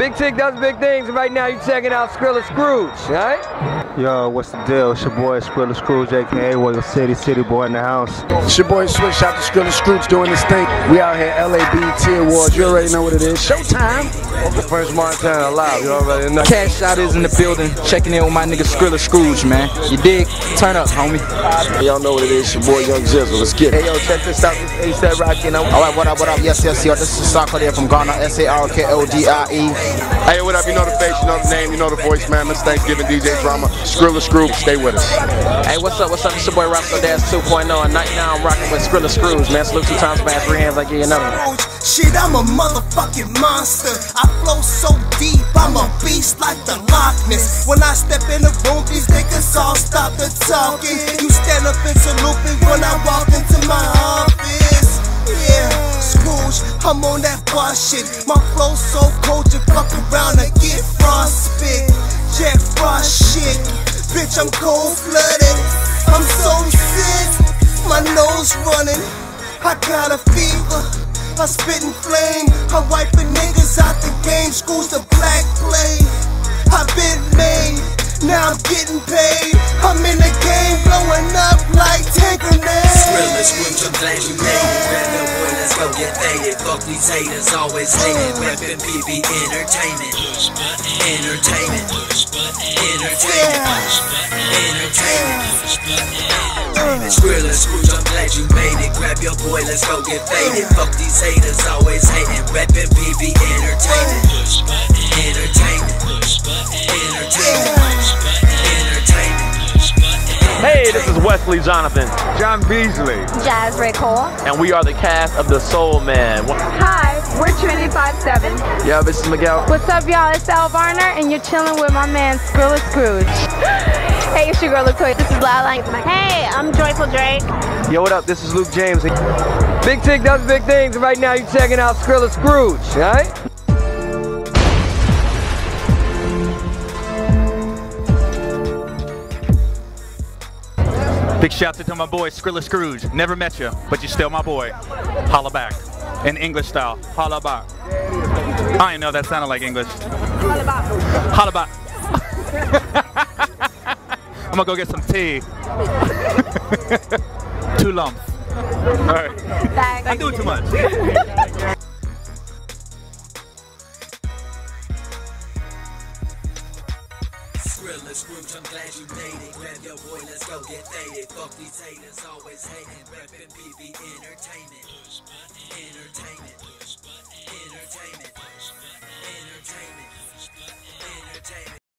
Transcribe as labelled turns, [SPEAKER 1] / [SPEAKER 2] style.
[SPEAKER 1] Big Tick does big things, and right now you're checking out Skrilla Scrooge, alright?
[SPEAKER 2] Yo, what's the deal? It's your boy Skrilla Scrooge, aka Wiggle City, City Boy in the house.
[SPEAKER 3] It's your boy Switch out to Skrilla Scrooge doing this thing. We out here LABT Awards. You already know what it is. Showtime.
[SPEAKER 1] French Montana live, you already know.
[SPEAKER 4] Cash Shot is in the building, checking in with my nigga Skrilla Scrooge, man. You dig? Turn up, homie.
[SPEAKER 3] Y'all know what it is. Your boy Young Jizzle. Let's get it.
[SPEAKER 4] Hey yo, check this out. This ASAP Rocky. You know. All right, what up, what up? Yes, yes, yo. This is Sarkodie from Ghana. S A R K O D I E.
[SPEAKER 3] Hey, what up? You know the face, you know the name, you know the voice, man. It's Thanksgiving DJ drama. Skrilla Scrooge. Stay with us.
[SPEAKER 5] Hey, what's up? What's up? It's your boy Roscoe Dash 2.0, and right now I'm rocking with Skrilla Scrooge, man. Salute two times, man. Three hands, I give you another.
[SPEAKER 6] Shit, I'm a motherfucking monster. I flow so deep, I'm a beast like the Loch Ness. When I step in the room, these niggas all stop the talking. You stand up and salute me when I walk into my office. Yeah, Scrooge, I'm on that boss shit. My flow so cold, you fuck around and get frostbit. Jack Frost shit. Bitch, I'm cold blooded. I'm so sick. My nose running. I got a fever. I spit and flame. I wiping I'm getting paid. I'm in the game, blowing up like ten grenades.
[SPEAKER 7] Skrilla Scrooge, I'm glad you made it. Grab your boy, let's go get faded. Fuck these haters, always hating. Rapping PB Entertainment. Entertainment. Entertainment. Entertainment. Skrilla Scrooge, I'm glad you made it. Grab your boy, let's go get faded. Fuck these haters, always hating. Rapping PB Entertainment. Entertainment. Entertainment. Entertainment.
[SPEAKER 5] Wesley Jonathan,
[SPEAKER 1] John Beasley.
[SPEAKER 8] Jazz Raycole.
[SPEAKER 5] and we are the cast of The Soul Man.
[SPEAKER 8] Hi, we're Trin-i-tee 5:7.
[SPEAKER 4] Yeah, this is Miguel.
[SPEAKER 8] What's up, y'all? It's Elle Varner, and you're chilling with my man Skrilla Scrooge. hey, it's your girl Latoya. This is Lala. Hey, I'm Joyful Drake.
[SPEAKER 1] Yo, what up? This is Luke James. Big Tick does big things, right now you're checking out Skrilla Scrooge, alright?
[SPEAKER 9] Big shout out to my boy Skrilla Scrooge. Never met you, but you're still my boy. Holla back. In English style. Holla back. I didn't know that sounded like English. Holla back. Holla back. I'm gonna go get some tea. Two lumps. Alright. Thanks. I'm doing too much.
[SPEAKER 7] Skrilla Scrooge, I'm glad you made it. Grab your boy, let's go get faded. Fuck these haters, always hating. Rapping PB Entertainment. Entertainment.